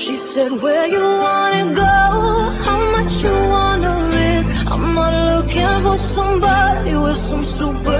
She said, Where you wanna go? How much you wanna risk? I'm not looking for somebody with some super."